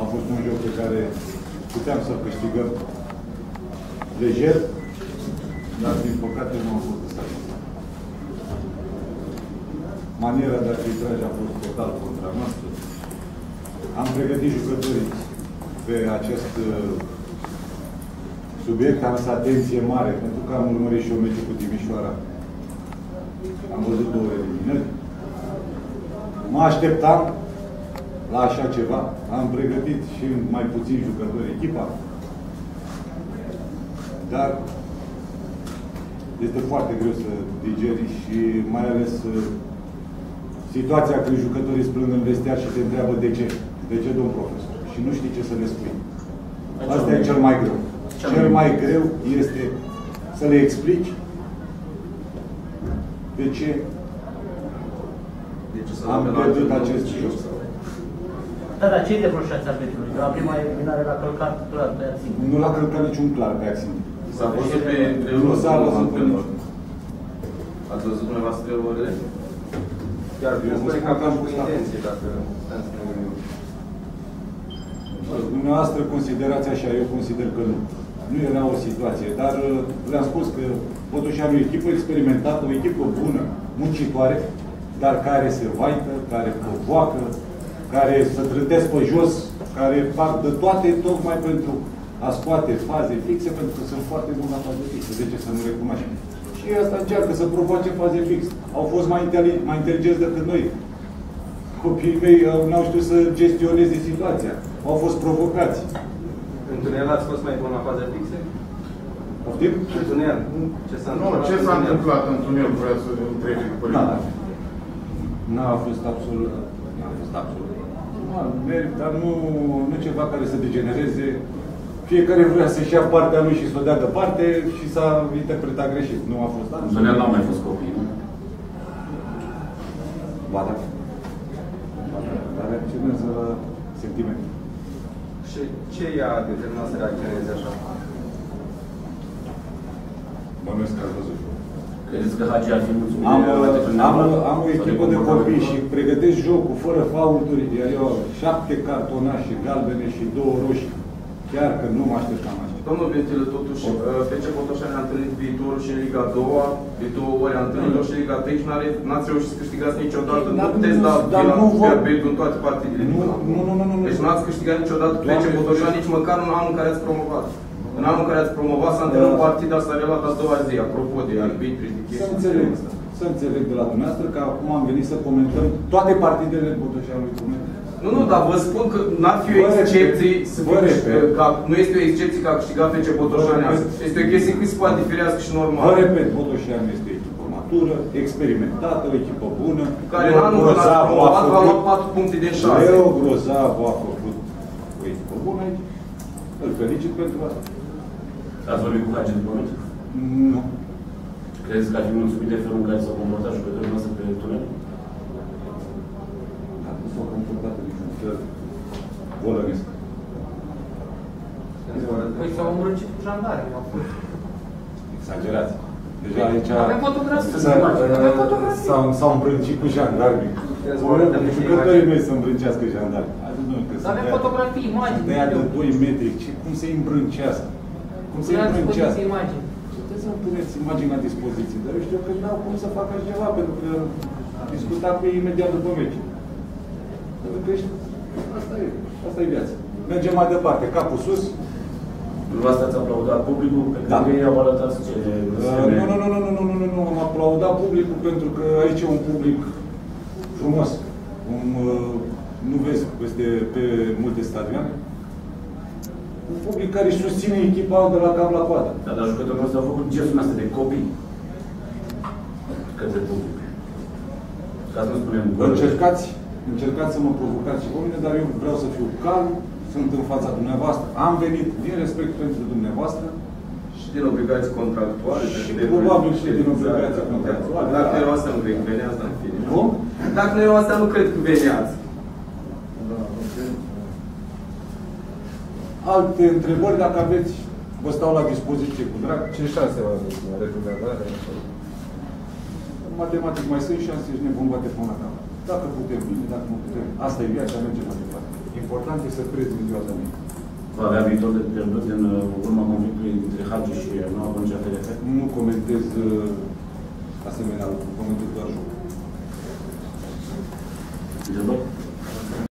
A fost un joc pe care puteam să câștigăm lejer, dar din păcate nu am fost stat. Maniera de arbitraj a fost total contra noastră. Am pregătit jucătorii pe acest uh, subiect, am să atenție mare, pentru că am urmărit și o meci cu Timișoara. Am văzut două eliminări. Mă așteptam la așa ceva. Am pregătit și mai puțin jucători echipa. Dar este foarte greu să digeri și mai ales uh, situația când jucătorii îți plâng în vestiar și te întreabă de ce. De ce, domn profesor? Și nu știi ce să le spui. Asta e cel mai greu. Cel mai greu este să le explici de ce am pierdut acest joc. Da, dar ce-i reproșați arbitrului? La prima eliminare l-a călcat clar pe Ațin. Nu l-a călcat niciun clar pe Axin. S-a văzut pe Nu s-a văzut pe antrenor. niciun. Ați văzut dumneavoastră orele? Chiar Eu spune vă că spun am că am cu fost intenție, dacă stăm să ne gândim. Dumneavoastră considerați așa, eu consider că nu. Nu era o situație, dar uh, le-am spus că Botoșani e o echipă experimentată, o echipă bună, muncitoare, dar care se vaită, care provoacă, care să trătesc pe jos, care fac de toate tocmai pentru a scoate faze fixe, pentru că sunt foarte buni la faze fixe. De ce să nu recunoaștem? Și asta încearcă să provoace faze fixe. Au fost mai, inteli- mai inteligenți decât noi. Copiii mei uh, n-au știut să gestioneze situația. Au fost provocați. În tunel ați fost mai bun la faze fixe? Poftim? În tunel. Ce s-a Nu, întâmplat? ce în s-a tunel? întâmplat în tunel, vreau să întrebe Da. părinte. N-a fost absolut. N-a fost absolut. Nu, merg, dar nu, nu ceva care să degenereze. Fiecare vrea să-și ia partea lui și să o dea departe și s-a interpretat greșit. Nu a fost În absolut. tunel n-au mai fost copii, nu? Ba da. Ba da. Dar reacționează la sentimente. Și ce i-a determinat să reacționeze așa? Bănuiesc că ați văzut. Credeți că Hagi ar fi mulțumit Am, de atitudinea am, voastră? am o Sau de echipă de comportamentul copii lor? și pregătesc jocul fără faulturi, iar eu șapte cartonașe galbene și două roșii. Chiar că nu mă așteptam așa. Domnul Ventilă, totuși, uh, FC Botoșani a întâlnit viitorul și în Liga 2, de două ori a întâlnit-o și în Liga 3 și n-are- n-ați reușit să câștigați niciodată. Dar Nu puteți nu- da dar vina nu cu vor- Fiabetul în toate partidele. Nu, nu, nu, nu, nu. nu. Deci nu ați câștigat niciodată FC Doamne, Botoșani nici măcar în anul în care ați promovat. În anul în care ați promovat s-a întâlnit Da. partida, s-a relat a doua zi, apropo de arbitri, de Să chestii. înțeleg, să înțeleg de la dumneavoastră că acum am venit să comentăm toate partidele Botoșanului Comunei. Nu, nu, dar vă spun că n-ar fi o Vă repet, excepție, să vă fie- repet. că nu este o excepție că a câștigat FC Botoșani Vă repet. astăzi. Este o chestie cât se poate firească și Vă normală. repet, Botoșani este o echipă matură, experimentată, o echipă bună. Care în Leo anul când ați Grozavu a promovat v-a luat făcut- 4 puncte din 6. Leo Grozavu a făcut o echipă bună aici. Îl felicit pentru asta. Ați vorbit cu Hagi după meci? Nu. Credeți că ar fi mulțumit de felul în care s-au comportat jucătorii noastre pe tunel? Dar nu s-au comportat niciun fel bolănesc. Păi s-au îmbrâncit cu jandarmi, au fost. Exagerați. Deja aici... Avem fotografii. S-a- Avem fotografii. S-au, s-au îmbrânciit cu jandarmi. Jucătorii mei să îmbrâncească jandarmi. Adică nu, că Avem sunt fotografii, imagini, De aia de video. 2 metri. Ce, cum să-i îmbrâncească? Cum să-i Ia îmbrâncească? dispoziție imagini. Puteți să-mi puneți imagini la dispoziție, dar eu știu că n-au cum să facă așa ceva, pentru că am discutat cu ei imediat după meci. Pentru că ești... Asta e, asta e viața. Mergem mai departe, capul sus. Dumneavoastră ați aplaudat publicul, pe Da. care ei au arătat ce... Uh, nu, nu, nu, nu, nu, nu, nu, nu, nu, am aplaudat publicul pentru că aici e un public frumos. Un, uh, nu vezi peste, pe multe stadioane. Un public care își susține echipa de la cap la coadă. Dar, dar jucătorii noastre au făcut gestul astea de copii către public. Ca să nu spunem... Încercați, încercați să mă provocați și pe mine, dar eu vreau să fiu calm, sunt în fața dumneavoastră, am venit din respect pentru dumneavoastră, Și din obligații contractuale. Și dacă de- probabil și din obligații contractuale. Dacă nu erau astea, nu cred că veneați, dar în fine. Cum? Dacă nu erau astea, nu cred că veneați. Alte întrebări, dacă aveți, vă stau la dispoziție cu drag. Ce șanse va avea retrogradare? Matematic mai sunt șanse și ne vom bate până la. Dacă putem, bine, dacă nu putem. Asta e viața, mergem mai departe. Important e să crezi în ziua de mine. Va avea viitor de pierdut în uh, urma conflictului dintre Hagi și noua Băncea FRF? Nu comentez uh, asemenea lucruri. comentez doar jocul. Întrebări?